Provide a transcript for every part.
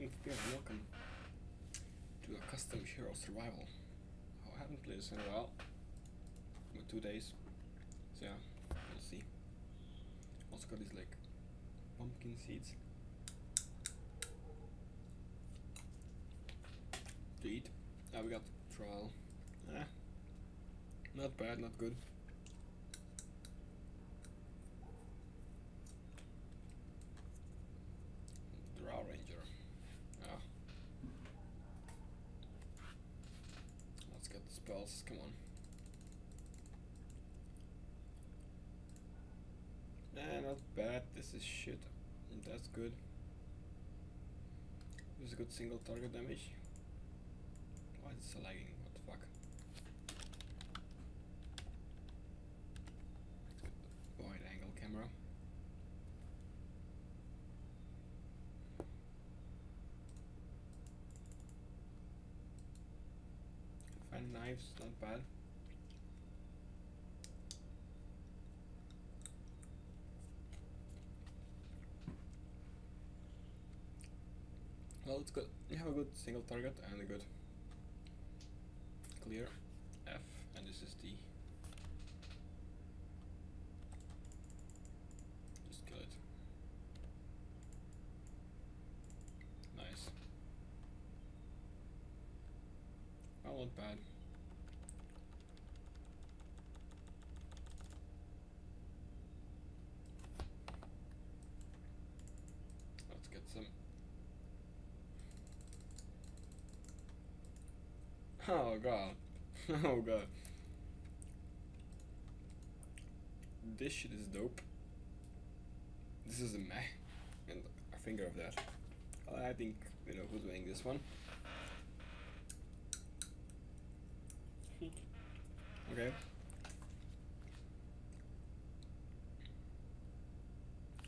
Pierre, welcome to a custom hero survival. Oh, I haven't played this in a while. About two days. So yeah, we'll see. Also got these like pumpkin seeds. To eat. Yeah, we got trial. Eh. Not bad, not good. Drow Ranger. Ah. Let's get the spells, come on. Nah, not bad. This is shit. That's good. This is good single target damage. Why is it lagging? What the fuck? Wide angle camera. Find knives, not bad. Well, it's good. You have a good single target and a good clear F, and this is D. Just kill it. Nice. Well, not bad. Let's get some. Oh god. Oh god. This shit is dope. This is a meh. And a finger of death. I think we know who's winning this one. okay.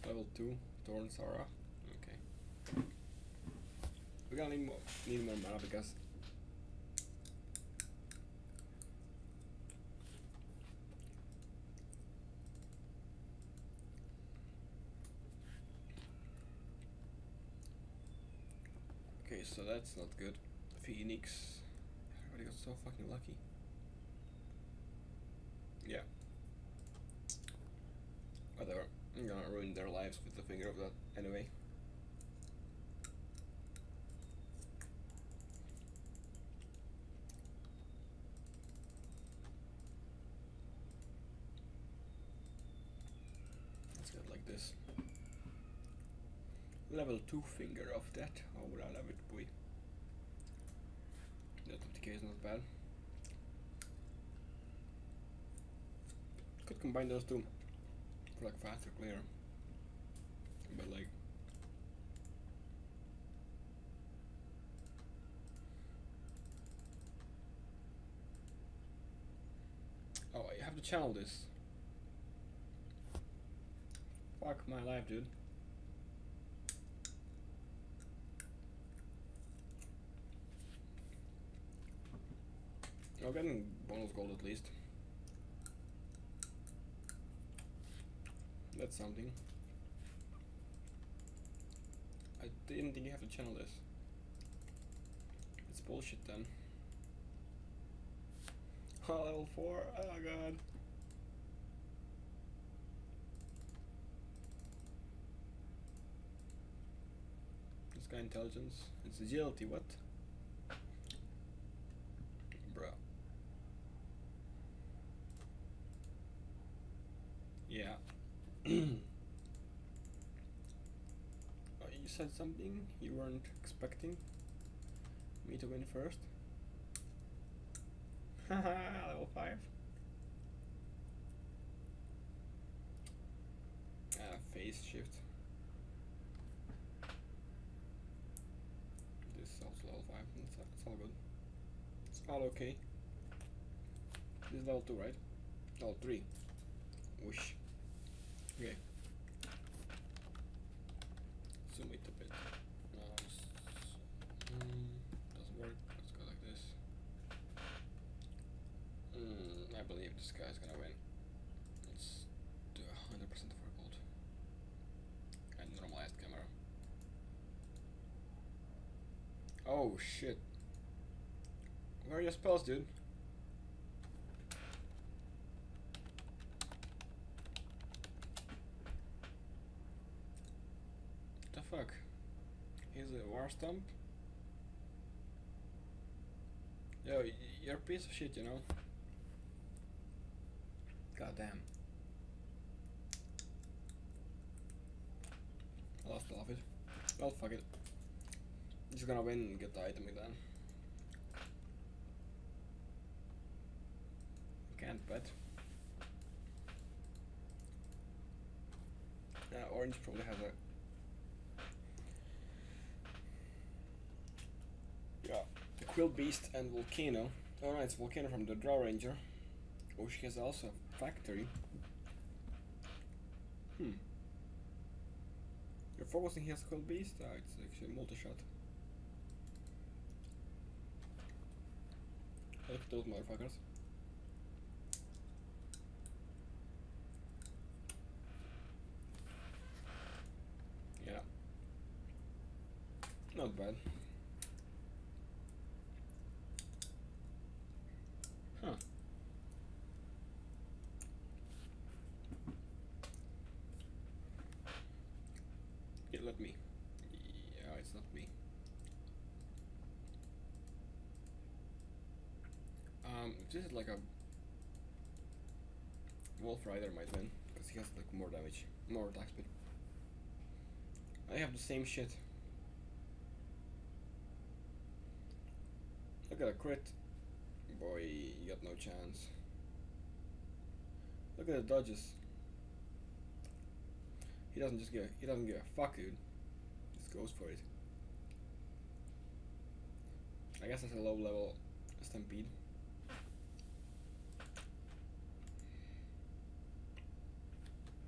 Level 2, Thorns Aura. Okay. We're gonna need more, need more mana because Okay, so that's not good. Phoenix. Everybody got so fucking lucky. Yeah. Whatever. I'm gonna ruin their lives with the finger of death anyway. Let's get like this. Level 2 finger of death. Oh, would I love it, boy. That 50k is not bad. Could combine those two for like faster clear. But like Oh, I have to channel this. Fuck my life, dude. I'm getting bonus gold at least. That's something. I didn't think you have to channel this. It's bullshit then. Oh, level 4, oh god. This guy intelligence. It's agility, what? Bruh. Yeah. oh, you said something you weren't expecting me to win first? Haha, level 5. Ah, phase shift. This is also level 5, it's, it's all good. It's all okay. This is level 2, right? Level 3. Whoosh. Okay. It a bit. No, mm, doesn't work. Let's go like this. Mm, I believe this guy's gonna win. Let's do a hundred percent for gold. And normalized camera. Oh shit. Where are your spells, dude? The fuck? Here's a war stump. Yo, you're a piece of shit, you know. God damn. I lost all of it. Well, fuck it. Just gonna win and get the item again. Can't bet. Yeah, orange probably has a. Yeah, the Quill Beast and Volcano. No, it's Volcano from the Drow Ranger. Oh, she has also a factory. Hmm. You're focusing here, Quill Beast? Ah, it's actually multi-shot. Look at those motherfuckers. Yeah. Not bad. Huh. Yeah, let me. Yeah, it's not me. Um, if this is like a Wolf Rider might win because he has like more damage, more attack speed. I have the same shit. Look at a crit. Boy, you got no chance. Look at the dodges. He doesn't just give. He doesn't give a fuck, dude. Just goes for it. I guess that's a low level stampede.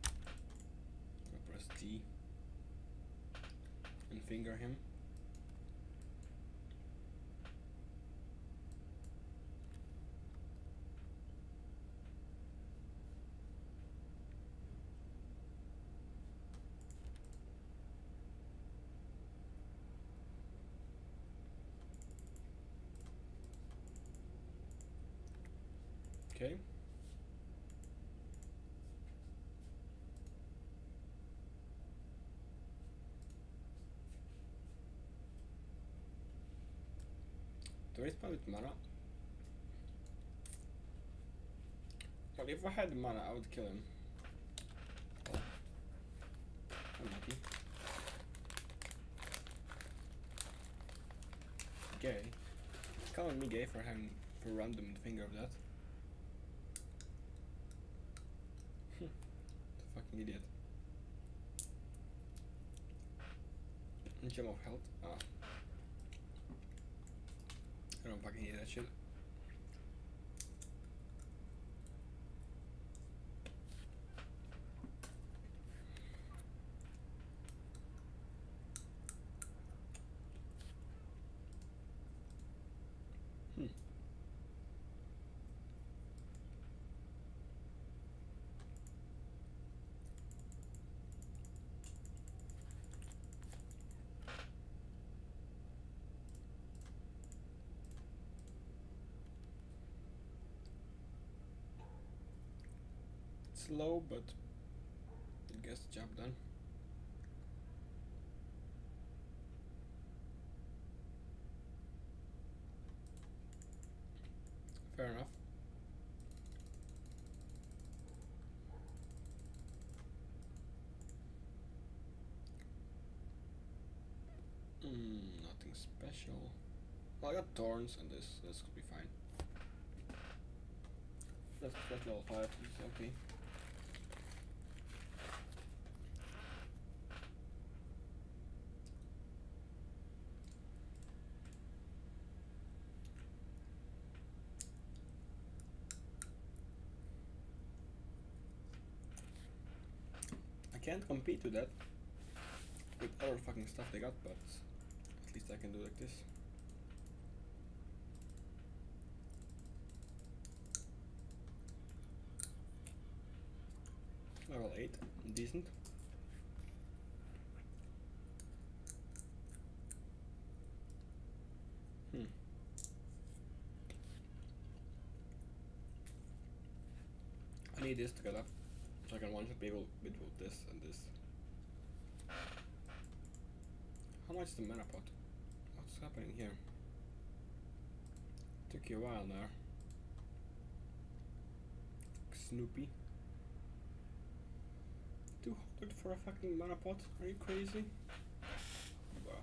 Go press T and finger him. Okay. With mana? Well, if I had mana, I would kill him. I'm happy. Gay. Calling me gay for having for random finger of death. the fucking idiot. Gem of health. Ah. I don't fucking need that shit. Slow, but it gets the job done. Fair enough. Mm, nothing special. Well, I got thorns and this. This could be fine. That's, that's level 5, it's okay. can't compete to that with other fucking stuff they got, but at least I can do like this. Level 8, decent. Hmm. I need this to get up can one shot people with both this and this. How much is the mana pot? What's happening here? Took you a while there. Snoopy. 200 for a fucking mana pot? Are you crazy? Wow.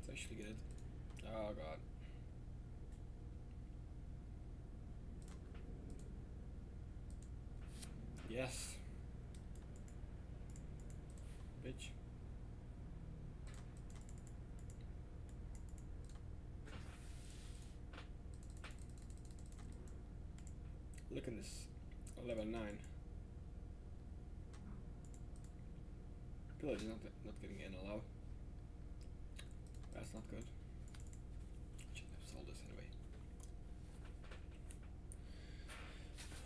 It's actually good. Oh god. Yes. Bitch. Look at this. Level 9. Pillage is not, not getting in allowed. That's not good. Should have sold this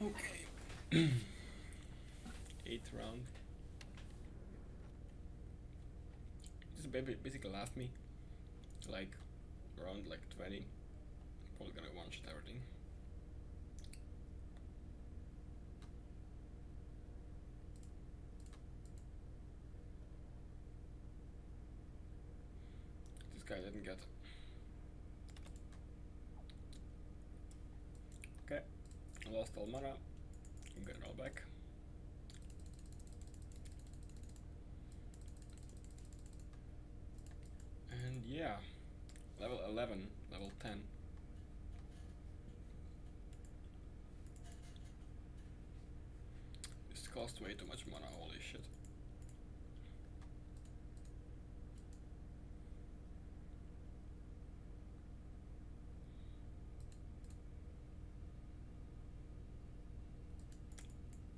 anyway. Okay. basically left me like around like 20. Probably gonna one shot everything. This guy didn't get. Okay, I lost all mana. I'm getting all back. And yeah, level 11, level 10. Cost way too much mana, holy shit.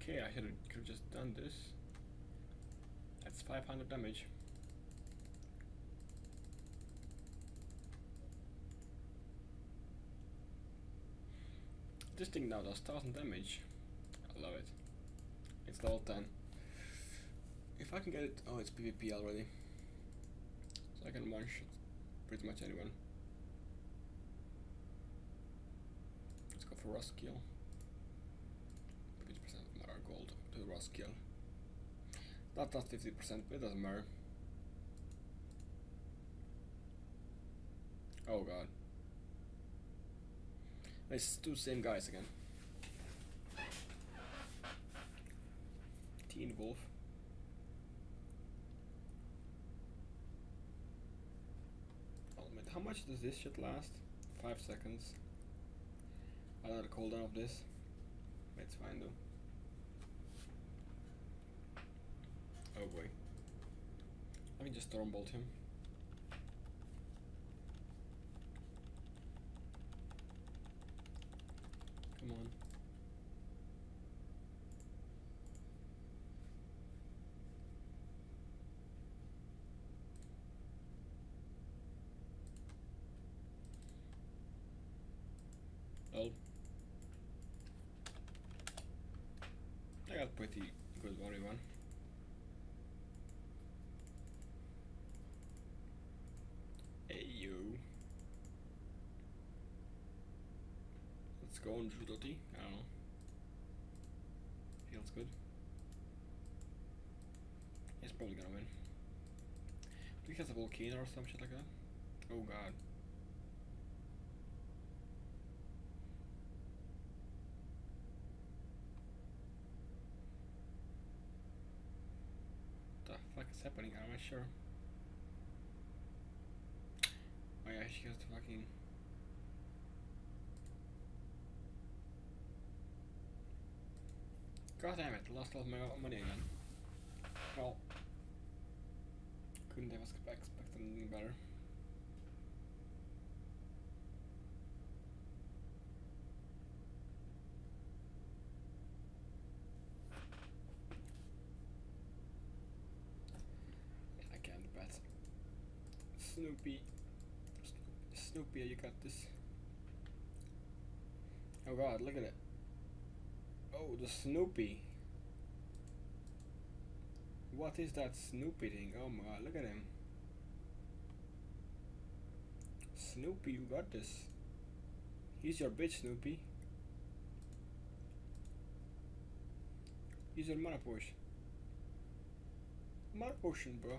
Okay, I could have just done this. That's 500 damage. This thing now does 1000 damage. I love it. It's level 10. If I can get it... Oh, it's PvP already. So I can one-shot pretty much anyone. Let's go for Rust Kill. 50% more gold to Rust Kill. That does 50%, but it doesn't matter. Oh god. It's two same guys again. Teen Wolf. Oh, Ultimate. How much does this shit last? Five seconds. Another cooldown of this. It's fine though. Oh boy. Let me just stormbolt him. Come on. Well, I got pretty good worry one. Hey you. Let's go on Judoti. I don't know. Feels good. He's probably gonna win. Do he has a volcano or some shit like that? Oh god. The fuck is happening? I'm not sure. Oh yeah, she has the fucking. God damn it, lost all my money again. Well, couldn't have expe- expected anything better. I can't bet. Snoopy. Snoopy, you got this. Oh god, look at it. Oh, the Snoopy. What is that Snoopy thing? Oh my god, look at him. Snoopy, you got this. He's your bitch, Snoopy. He's your mana potion. Mana bro.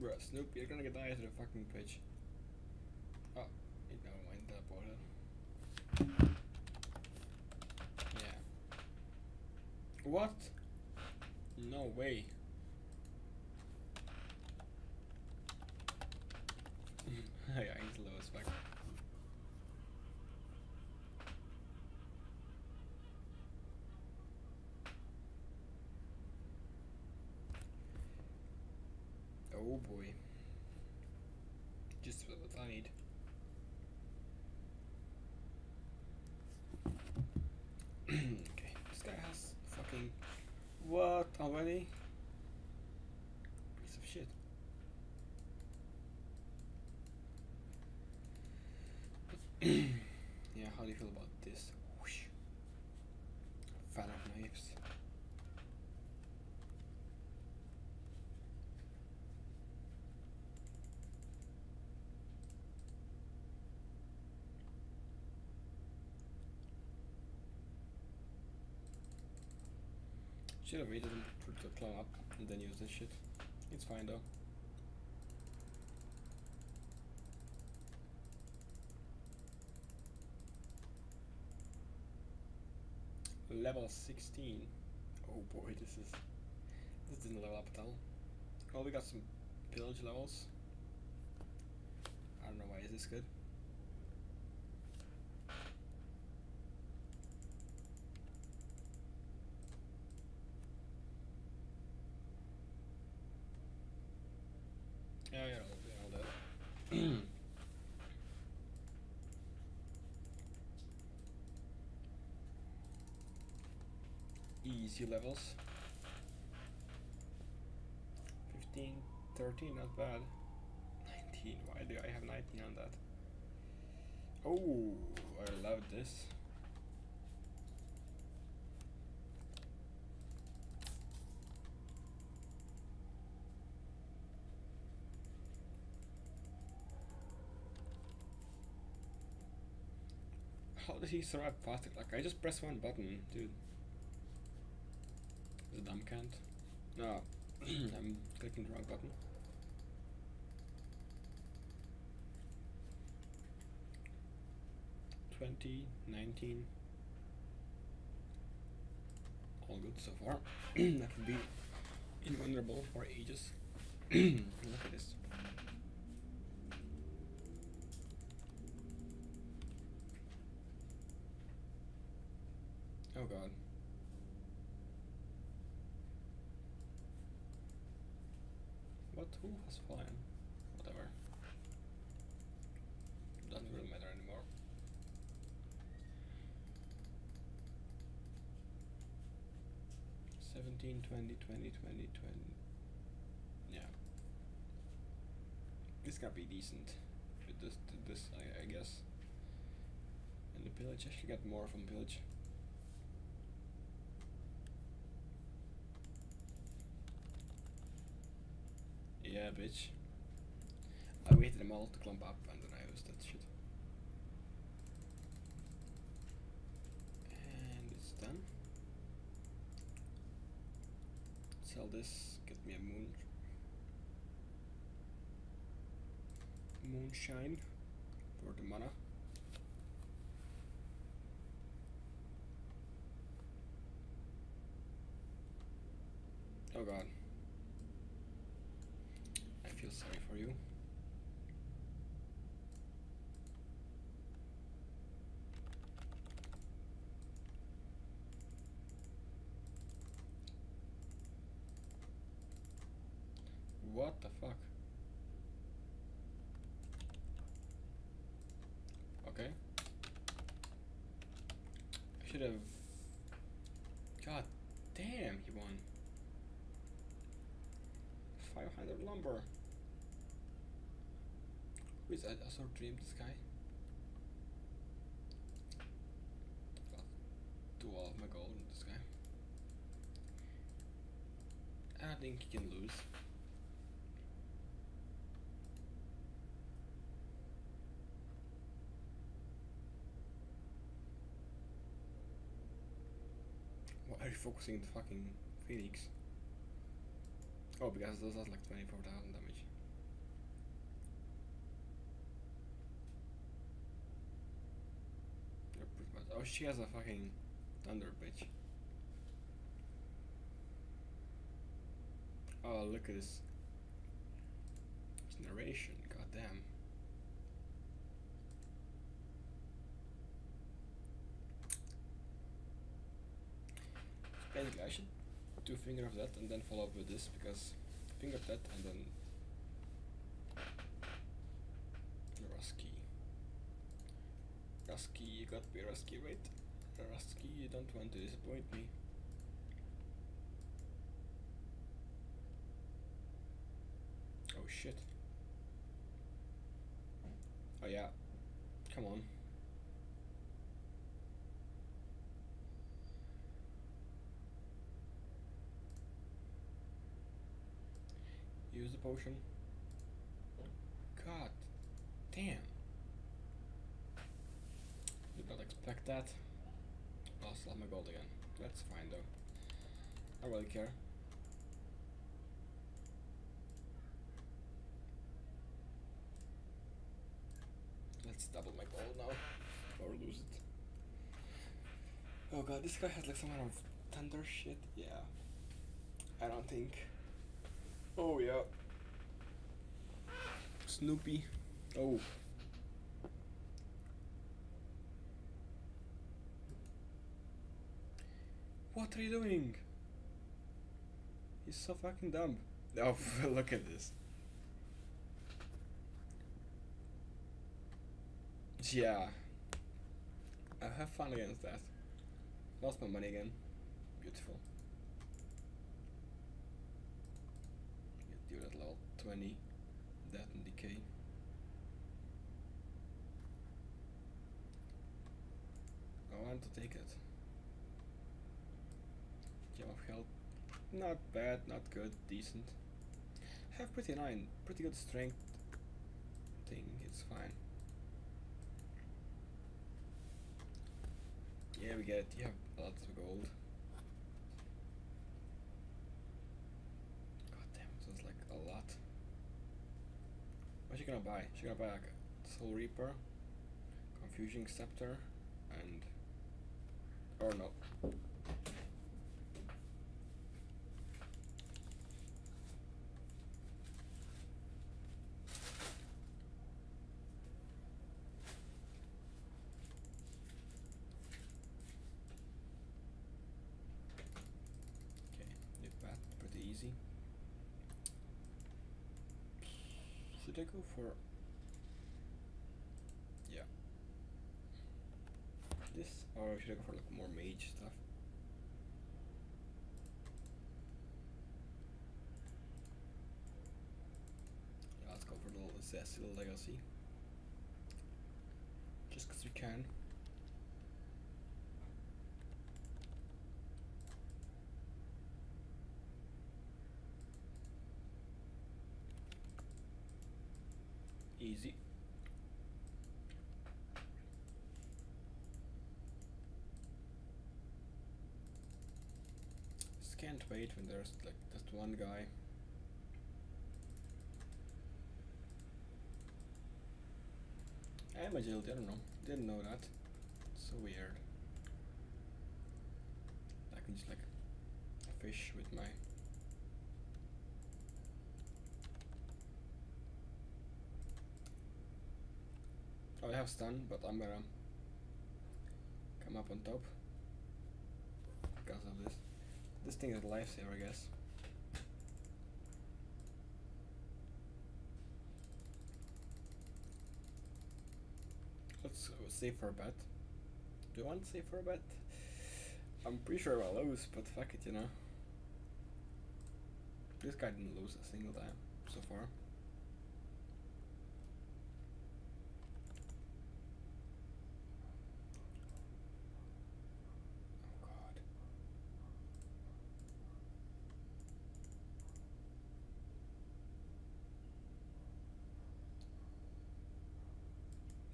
Bro, Snoopy, you're gonna get die to the fucking pitch. Oh, never mind, teleported. Yeah. What? No way. yeah, he's low as fuck. Oh boy. Just what I need. okay, this guy has fucking what already? Piece of shit. yeah, how do you feel about this? Whoosh. Fan of knives. Should have waited to climb up and then use this shit. It's fine though. Level 16. Oh boy, this is... This didn't level up at all. Well, we got some pillage levels. I don't know why is this good. Yeah, yeah, all, yeah, all that. Easy levels. 15, 13, not bad. 19, why do I have 19 on that? Oh, I love this. How did he survive faster? Like, I just press one button, dude. Is it dumb can't? No, I'm clicking the wrong button. Twenty, nineteen. All good so far. that would be invulnerable for ages. Look at this. Oh god. What? Who has flying? Whatever. Doesn't really matter anymore. Seventeen, twenty, twenty, twenty, twenty. Yeah. This gotta be decent. With this, this, I, I guess. And the pillage, I should get more from pillage. Yeah, bitch. I waited them all to clump up and then I used that shit. And it's done. Sell this, get me a moon moonshine for the mana. Oh god. Feel sorry for you. What the fuck? Okay. I should have. God damn, he won. 500 lumber. I sort of Dream Sky. 12 my gold in this guy. I think he can lose. Why are you focusing the fucking Phoenix? Oh, because those are like 24,000 damage. Oh, she has a fucking thunder bitch. Oh, look at this. Generation, goddamn. So basically, I should do finger of death and then follow up with this because finger of death and then Rusky. Rusky, you got me, Rusky, wait. Rusky, you don't want to disappoint me. Oh shit. Oh yeah. Come on. Use the potion. God damn. Did not expect that. Lost all my gold again. That's fine though. I really care. Let's double my gold now. Or lose it. Oh god, this guy has like some kind of thunder shit. Yeah. I don't think. Oh yeah. Snoopy. Oh. What are you doing? He's so fucking dumb. Oh, look at this. Yeah. I have fun against that. Lost my money again. Beautiful. Get you at level 20. Death and decay. I want to take it. Of health. Not bad, not good, decent. Have pretty nine, pretty good strength thing, it's fine. Yeah, we get. You have lots of gold. God damn, it was like a lot. What's she gonna buy? She gonna buy like a Soul Reaper, Confusing Scepter, and or no. Okay, new path, pretty easy. I go for yeah this or should I go for like more mage stuff? Yeah, let's go for the little Cecil Legacy. Just because we can. Easy. Just can't wait when there's like just one guy. I am agility, I don't know. Didn't know that. so weird. I can just like fish with my Oh, I have stun, but I'm gonna come up on top because of this. This thing is a lifesaver, I guess. Let's save for a bet. Do you want to save for a bet? I'm pretty sure I'll lose, but fuck it, you know. This guy didn't lose a single time so far.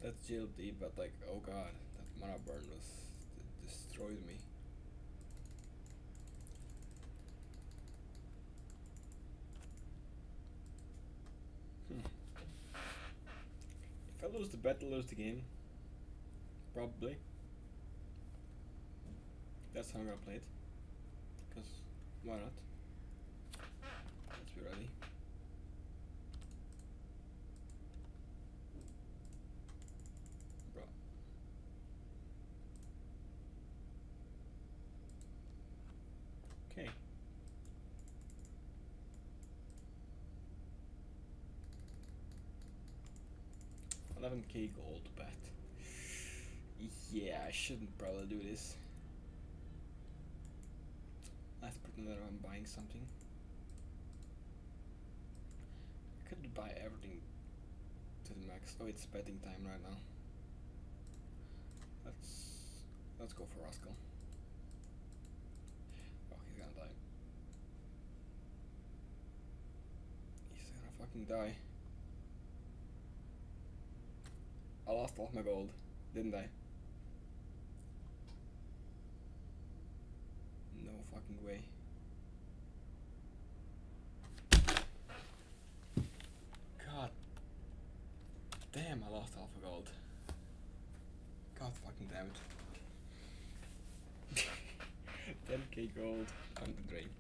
That's GLD, but like, oh god, that mana burn was destroyed me. Hmm. If I lose the battle, lose the game. Probably. That's how I'm gonna play it. Because, why not? 7k gold, but yeah, I shouldn't probably do this. Let's put that on buying something. I could buy everything to the max. Oh, it's betting time right now. Let's let's go for Rascal. Oh, he's gonna die. He's gonna fucking die. Lost all my gold, didn't I? Er no fucking way. God damn, I lost half a gold. God fucking damn it. 10k gold on the drain.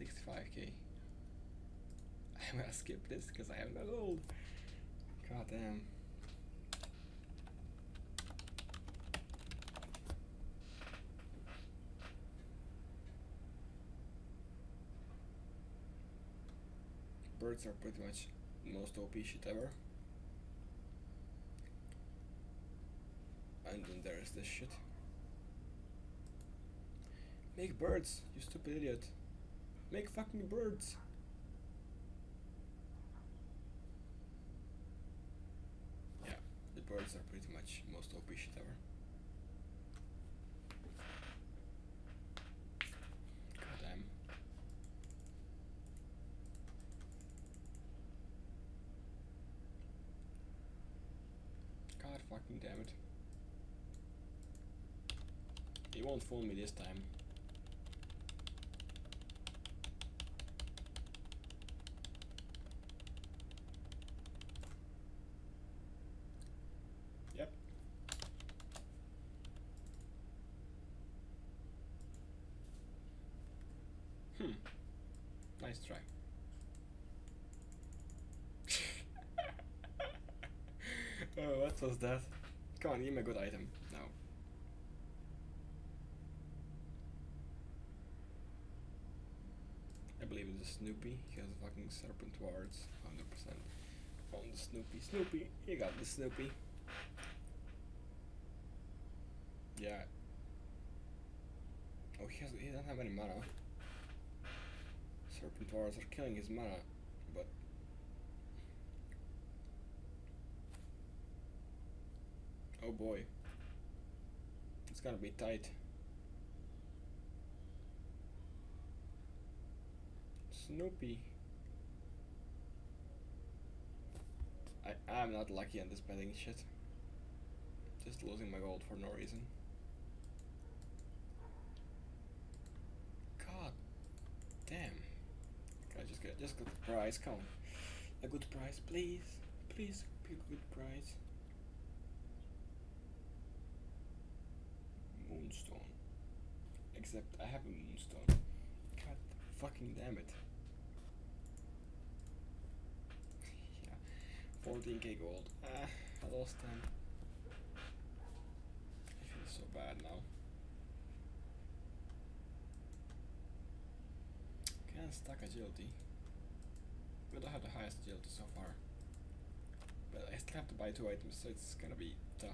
65k. I'm gonna skip this because I have no gold. God damn. Birds are pretty much most OP shit ever. And then there is this shit. Make birds, you stupid idiot. Make fucking birds. Yeah, the birds are pretty much most OP shit ever. God damn. God fucking damn it. He won't fool me this time. Hmm. Nice try. oh, what was that? Come on, give me a good item now. I believe it's a Snoopy. He has a fucking serpent wards. 100%. On the Snoopy. Snoopy, you got the Snoopy. Yeah. Oh, he, has, he doesn't have any mana. Wards are killing his mana, but. Oh boy. It's gonna be tight. Snoopy. I I'm not lucky on this betting shit. Just losing my gold for no reason. God damn. Can I just get? Come on. A good price, please. Please pick a good price. Moonstone. Except I have a moonstone. God fucking damn it. yeah. 14k gold. Ah, I lost 10. I feel so bad now. Can't stack agility. But I have the highest agility so far. But I still have to buy two items, so it's gonna be tough.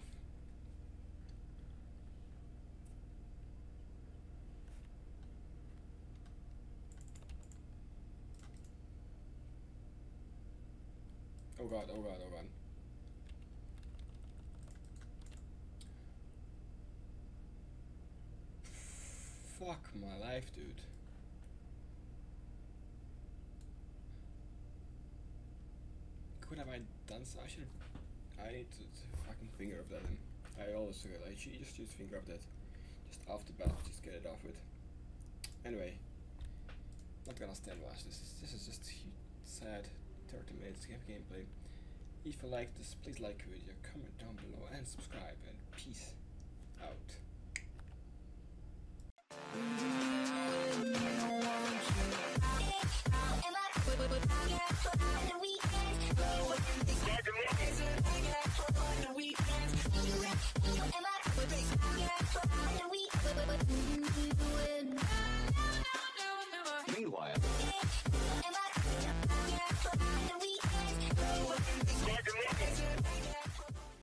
Oh god, oh god, oh god. Fuck my life, dude. Could have I done so? I should I need to, to fucking finger of death him. I always forget. I should just use finger of death. Just off the bat, just get it off with. Anyway, not gonna stand watch. This is this is just sad 30 minutes of gameplay. If you like this, please like the video, comment down below, and subscribe. And peace out.